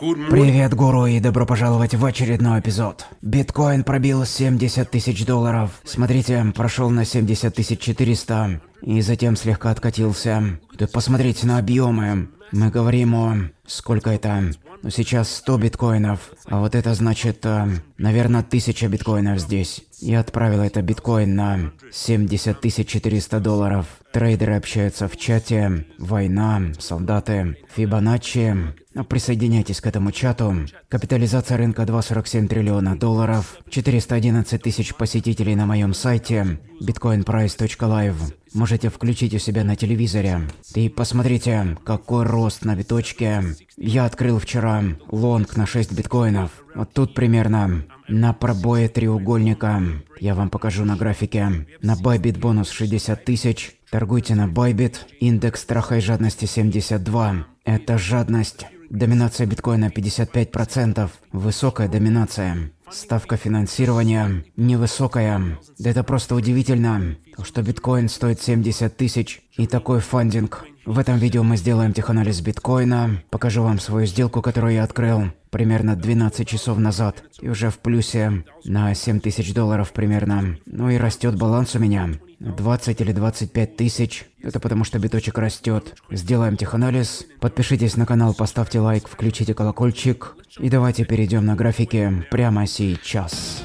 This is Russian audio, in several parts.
Привет, гуру, и добро пожаловать в очередной эпизод. Биткоин пробил 70 тысяч долларов. Смотрите, прошел на 70 тысяч 400 и затем слегка откатился. Да посмотрите на объемы. Мы говорим о... Сколько это? Ну, сейчас 100 биткоинов. А вот это значит, э, наверное, 1000 биткоинов здесь. Я отправил это биткоин на 70 400 долларов. Трейдеры общаются в чате. Война, солдаты, Фибоначчи. Ну, присоединяйтесь к этому чату. Капитализация рынка 2,47 триллиона долларов. 411 тысяч посетителей на моем сайте bitcoinprice.live. Можете включить у себя на телевизоре. И посмотрите, какой рост на биточке. Я открыл вчера лонг на 6 биткоинов. Вот тут примерно на пробое треугольника. Я вам покажу на графике. На Bybit бонус 60 тысяч. Торгуйте на Bybit. Индекс страха и жадности 72. Это жадность. Доминация биткоина 55%. Высокая доминация. Ставка финансирования невысокая. Да это просто удивительно, что биткоин стоит 70 тысяч и такой фандинг. В этом видео мы сделаем теханализ биткоина, покажу вам свою сделку, которую я открыл примерно 12 часов назад. И уже в плюсе на 7 тысяч долларов примерно. Ну и растет баланс у меня. 20 или 25 тысяч. Это потому что биточек растет. Сделаем теханализ. Подпишитесь на канал, поставьте лайк, включите колокольчик. И давайте перейдем на графики прямо сейчас.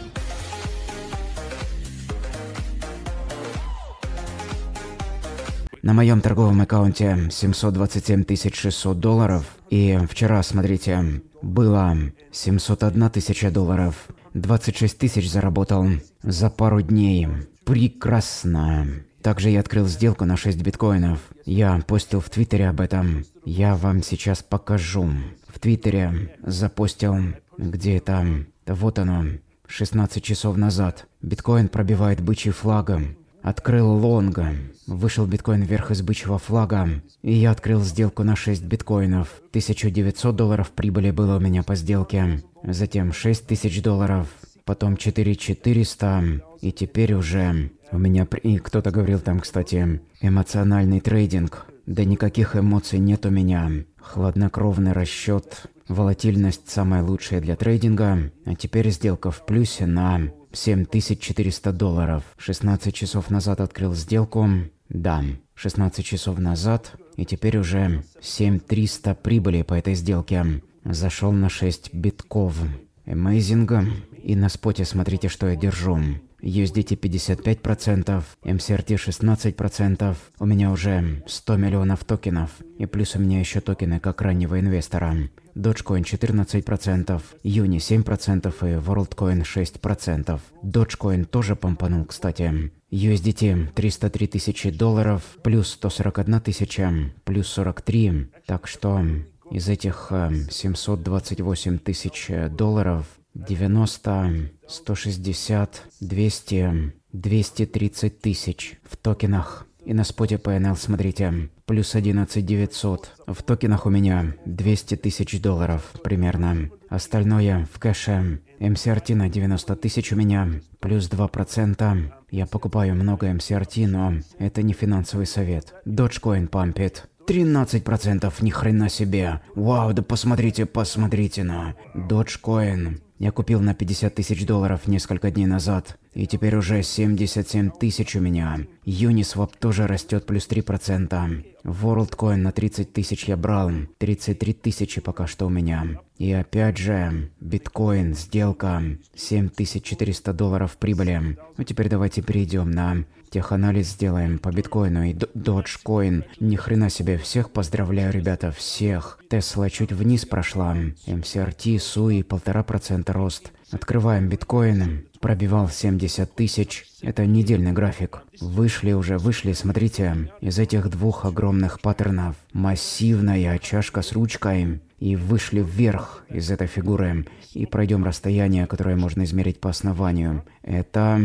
На моем торговом аккаунте 727 600 долларов. И вчера, смотрите, было 701 тысяча долларов. 26 тысяч заработал за пару дней. Прекрасно. Также я открыл сделку на 6 биткоинов. Я постил в Твиттере об этом. Я вам сейчас покажу. В Твиттере запостил, где это... Вот оно, 16 часов назад. Биткоин пробивает бычий флагом. Открыл лонга. Вышел биткоин вверх из бычьего флага. И я открыл сделку на 6 биткоинов. 1900 долларов прибыли было у меня по сделке. Затем 6000 долларов. Потом 4400. И теперь уже у меня... И кто-то говорил там, кстати, эмоциональный трейдинг. Да никаких эмоций нет у меня. Хладнокровный расчет. Волатильность самая лучшая для трейдинга. А теперь сделка в плюсе на 7400 долларов. 16 часов назад открыл сделку. Да, 16 часов назад. И теперь уже 7300 прибыли по этой сделке. Зашел на 6 битков. Amazing. И на споте смотрите, что я держу. USDT 55%, MCRT 16%, у меня уже 100 миллионов токенов, и плюс у меня еще токены как раннего инвестора. Dogecoin 14%, Uni 7% и WorldCoin 6%. Dogecoin тоже помпанул, кстати. USDT 303 тысячи долларов, плюс 141 тысяча, плюс 43. Так что из этих 728 тысяч долларов 90, 160, 200, 230 тысяч в токенах. И на споте PNL смотрите, плюс 11 900. В токенах у меня 200 тысяч долларов примерно. Остальное в кэше. MCRT на 90 тысяч у меня, плюс 2%. Я покупаю много MCRT, но это не финансовый совет. Dogecoin пампит. 13% ни хрена себе. Вау, да посмотрите, посмотрите на Dogecoin. Я купил на 50 тысяч долларов несколько дней назад, и теперь уже 77 тысяч у меня. Uniswap тоже растет плюс 3%. WorldCoin на 30 тысяч я брал, 33 тысячи пока что у меня. И опять же, биткоин, сделка, 7400 долларов прибыли. Ну теперь давайте перейдем на теханализ сделаем по биткоину и Dogecoin. Ни хрена себе, всех поздравляю, ребята, всех. Тесла чуть вниз прошла. MCRT, SUI, полтора процента рост. Открываем биткоин. Пробивал 70 тысяч. Это недельный график. Вышли уже, вышли, смотрите. Из этих двух огромных паттернов. Массивная чашка с ручкой. И вышли вверх из этой фигуры. И пройдем расстояние, которое можно измерить по основанию. Это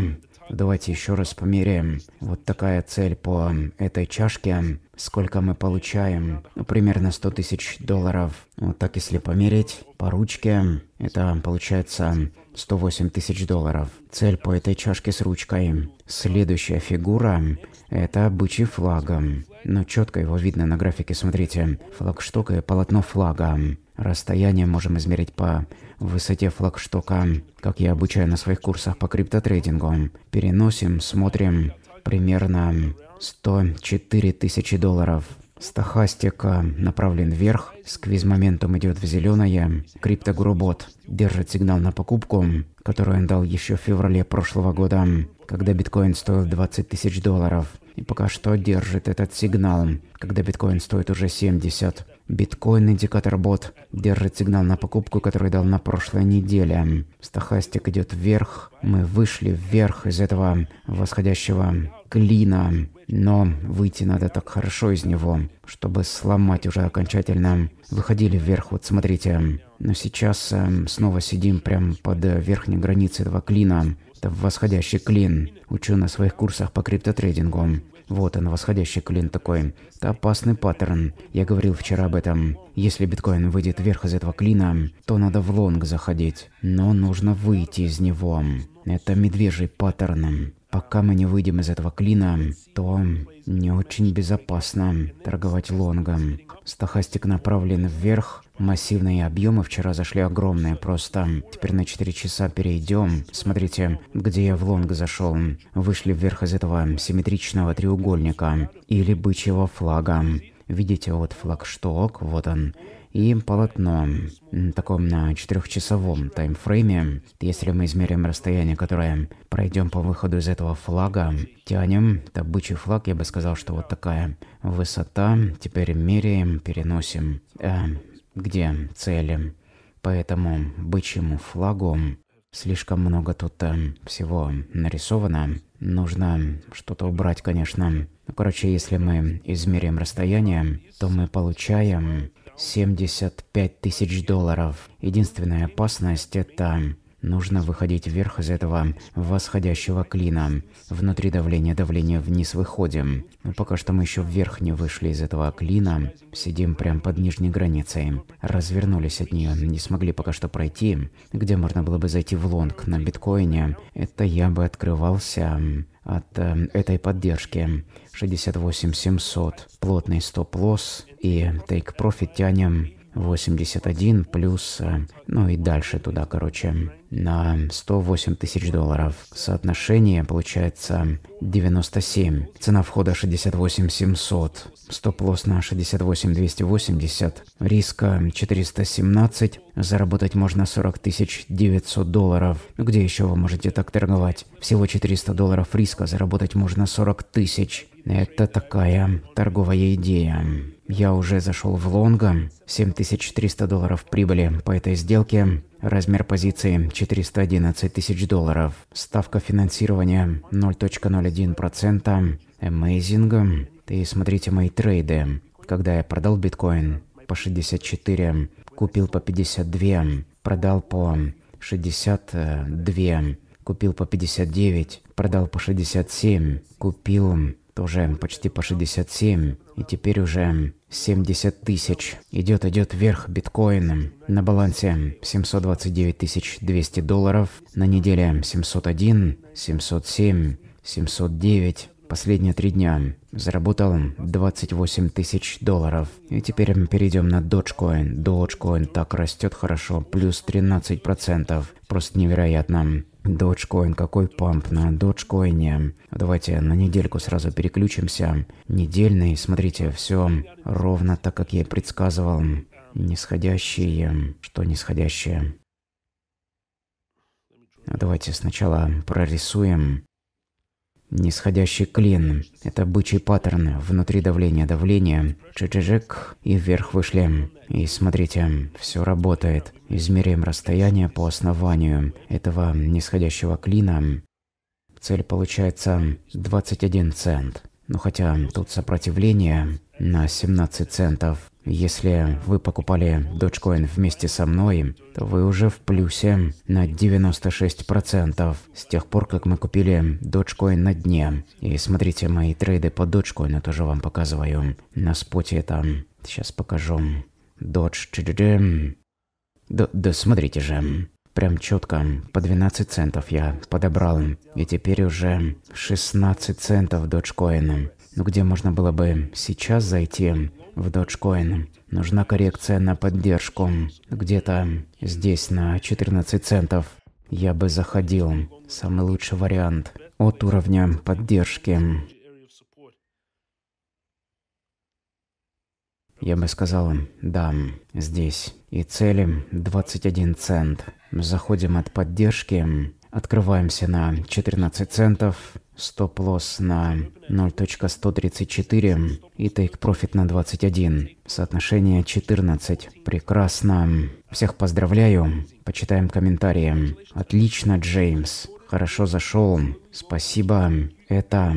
Давайте еще раз померяем. Вот такая цель по этой чашке. Сколько мы получаем? Ну, примерно 100 тысяч долларов. Вот так если померить по ручке, это получается 108 тысяч долларов. Цель по этой чашке с ручкой. Следующая фигура – это бычий флаг. Но четко его видно на графике, смотрите. Флагшток и полотно флага. Расстояние можем измерить по высоте флагштока, как я обучаю на своих курсах по криптотрейдингу. Переносим, смотрим, примерно 104 тысячи долларов. Стахастик направлен вверх, сквиз-моментум идет в зеленое, криптогурубот держит сигнал на покупку, который он дал еще в феврале прошлого года, когда биткоин стоил 20 тысяч долларов. И пока что держит этот сигнал, когда биткоин стоит уже 70. Биткоин-индикатор бот держит сигнал на покупку, который дал на прошлой неделе. Стахастик идет вверх. Мы вышли вверх из этого восходящего клина. Но выйти надо так хорошо из него, чтобы сломать уже окончательно. Выходили вверх, вот смотрите. Но сейчас э, снова сидим прямо под верхней границей этого клина. Это восходящий клин. Учу на своих курсах по криптотрейдингу. Вот он, восходящий клин такой. Это опасный паттерн. Я говорил вчера об этом. Если биткоин выйдет вверх из этого клина, то надо в лонг заходить. Но нужно выйти из него. Это медвежий паттерн. Пока мы не выйдем из этого клина, то не очень безопасно торговать лонгом. Стохастик направлен вверх. Массивные объемы вчера зашли огромные просто. Теперь на 4 часа перейдем. Смотрите, где я в лонг зашел. Вышли вверх из этого симметричного треугольника. Или бычьего флага. Видите, вот флагшток, вот он и полотно в таком на четырехчасовом таймфрейме. Если мы измерим расстояние, которое пройдем по выходу из этого флага, тянем, это флаг, я бы сказал, что вот такая высота. Теперь меряем, переносим. Э, где цели? По этому бычьему флагу слишком много тут э, всего нарисовано. Нужно что-то убрать, конечно. Ну, короче, если мы измерим расстояние, то мы получаем 75 тысяч долларов. Единственная опасность это нужно выходить вверх из этого восходящего клина. Внутри давления, давление вниз выходим. Но пока что мы еще вверх не вышли из этого клина. Сидим прямо под нижней границей. Развернулись от нее, не смогли пока что пройти. Где можно было бы зайти в лонг на биткоине, это я бы открывался от э, этой поддержки. 68700, плотный стоп-лосс и take-profit тянем 81 плюс, э, ну и дальше туда, короче, на 108 тысяч долларов. Соотношение получается 97. Цена входа 68 700. Стоп-лосс на 68 280. Риска 417. Заработать можно 40 тысяч 900 долларов. Где еще вы можете так торговать? Всего 400 долларов риска, заработать можно 40 тысяч. Это такая торговая идея. Я уже зашел в лонга. 7300 долларов прибыли по этой сделке. Размер позиции 411 тысяч долларов. Ставка финансирования 0.01%. Amazing. И смотрите мои трейды. Когда я продал биткоин по 64, купил по 52, продал по 62, купил по 59, продал по 67, купил тоже почти по 67, и теперь уже 70 тысяч. Идет, идет вверх биткоином. На балансе 729 200 долларов. На неделе 701, 707, 709. Последние три дня заработал 28 тысяч долларов. И теперь перейдем на Dogecoin. Dogecoin так растет хорошо, плюс 13%. Просто невероятно. Dogecoin, какой памп на Dogecoin. Давайте на недельку сразу переключимся. Недельный, смотрите, все ровно так, как я и предсказывал. Нисходящие, что нисходящие? Давайте сначала прорисуем Нисходящий клин – это бычий паттерн внутри давления давления. Чичижик и вверх вышли. И смотрите, все работает. Измеряем расстояние по основанию этого нисходящего клина. Цель получается 21 цент. Ну хотя тут сопротивление на 17 центов. Если вы покупали Dogecoin вместе со мной, то вы уже в плюсе на 96% с тех пор, как мы купили Dogecoin на дне. И смотрите, мои трейды по Dogecoin тоже вам показываю. На споте это... Сейчас покажу. Dodge... Да, смотрите же. Прям четко, по 12 центов я подобрал. И теперь уже 16 центов Dogecoin. Ну где можно было бы сейчас зайти в Dogecoin? Нужна коррекция на поддержку. Где-то здесь на 14 центов я бы заходил. Самый лучший вариант от уровня поддержки. Я бы сказал, да, здесь. И цели 21 цент. Заходим от поддержки, открываемся на 14 центов, стоп-лосс на 0.134 и profit на 21. Соотношение 14. Прекрасно. Всех поздравляю. Почитаем комментарии. Отлично, Джеймс. Хорошо зашел. Спасибо. Это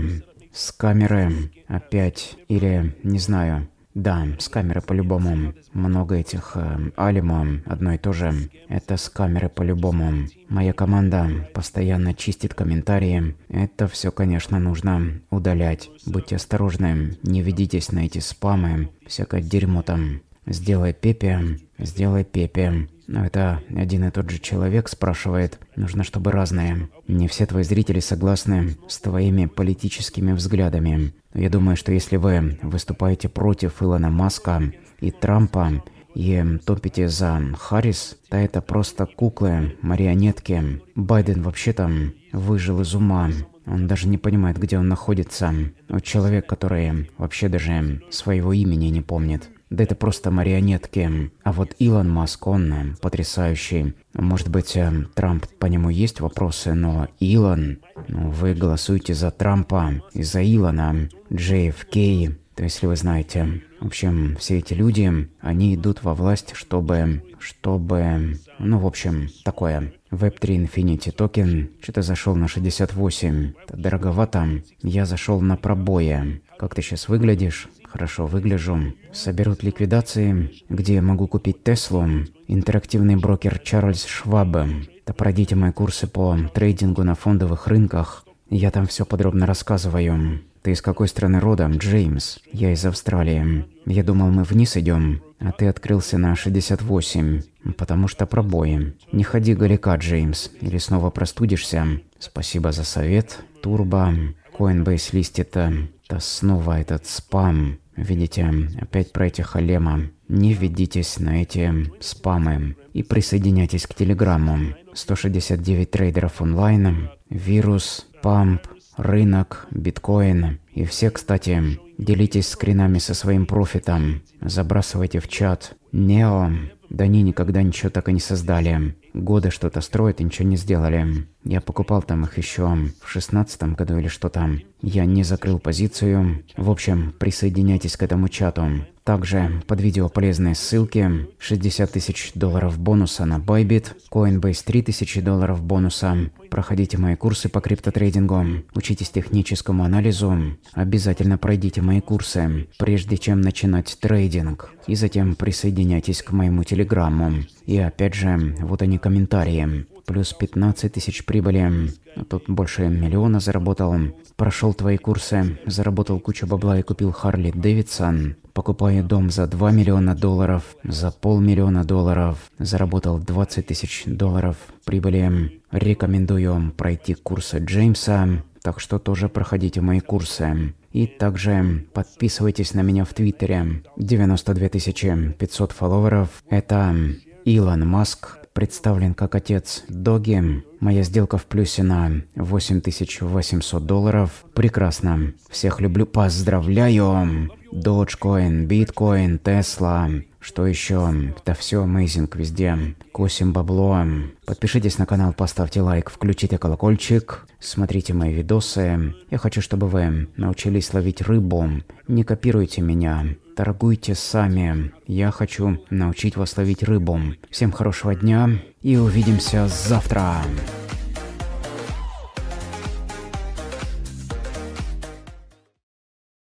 с камеры опять или не знаю. Да, с камеры по-любому. Много этих э, алима, одно и то же. Это с камеры по-любому. Моя команда постоянно чистит комментарии. Это все, конечно, нужно удалять. Будьте осторожны, не ведитесь на эти спамы, всякое дерьмо там. Сделай Пепе, сделай Пепе. Но это один и тот же человек спрашивает. Нужно, чтобы разные. Не все твои зрители согласны с твоими политическими взглядами. Я думаю, что если вы выступаете против Илона Маска и Трампа, и топите за Харрис, то это просто куклы, марионетки. Байден вообще там выжил из ума. Он даже не понимает, где он находится. Вот человек, который вообще даже своего имени не помнит. Да это просто марионетки. А вот Илон Маск, он потрясающий. Может быть, э, Трамп по нему есть вопросы, но Илон... Ну, вы голосуете за Трампа из-за Илона. JFK, то если вы знаете. В общем, все эти люди, они идут во власть, чтобы... Чтобы... Ну, в общем, такое. Web3 Infinity токен что-то зашел на 68. Это дороговато. Я зашел на пробое. Как ты сейчас выглядишь? Хорошо выгляжу. Соберут ликвидации, где могу купить Теслу. Интерактивный брокер Чарльз Шваб. Да пройдите мои курсы по трейдингу на фондовых рынках. Я там все подробно рассказываю. Ты из какой страны родом, Джеймс? Я из Австралии. Я думал, мы вниз идем, а ты открылся на 68, потому что пробои. Не ходи галека, Джеймс, или снова простудишься. Спасибо за совет. Турбо. Coinbase листит, это снова этот спам. Видите, опять про эти халема. Не ведитесь на эти спамы и присоединяйтесь к Телеграмму. 169 трейдеров онлайн, вирус, памп, рынок, биткоин. И все, кстати, делитесь скринами со своим профитом. Забрасывайте в чат. Нео. Да они никогда ничего так и не создали. Годы что-то строят и ничего не сделали. Я покупал там их еще в шестнадцатом году или что там. Я не закрыл позицию. В общем, присоединяйтесь к этому чату. Также под видео полезные ссылки. 60 тысяч долларов бонуса на Bybit, Coinbase 3000 долларов бонуса. Проходите мои курсы по криптотрейдингу, учитесь техническому анализу. Обязательно пройдите мои курсы, прежде чем начинать трейдинг. И затем присоединяйтесь к моему телеграмму. И опять же, вот они комментарии плюс 15 тысяч прибыли. Тут больше миллиона заработал. Прошел твои курсы, заработал кучу бабла и купил Харли Дэвидсон. Покупаю дом за 2 миллиона долларов, за полмиллиона долларов. Заработал 20 тысяч долларов прибыли. Рекомендую пройти курсы Джеймса. Так что тоже проходите мои курсы. И также подписывайтесь на меня в Твиттере. 92 500 фолловеров. Это Илон Маск представлен как отец Доги. Моя сделка в плюсе на 8800 долларов. Прекрасно. Всех люблю. Поздравляю. Dogecoin, Bitcoin, Tesla. Что еще? Да все amazing везде. Косим бабло. Подпишитесь на канал, поставьте лайк, включите колокольчик. Смотрите мои видосы. Я хочу, чтобы вы научились ловить рыбу. Не копируйте меня. Торгуйте сами. Я хочу научить вас ловить рыбу. Всем хорошего дня и увидимся завтра.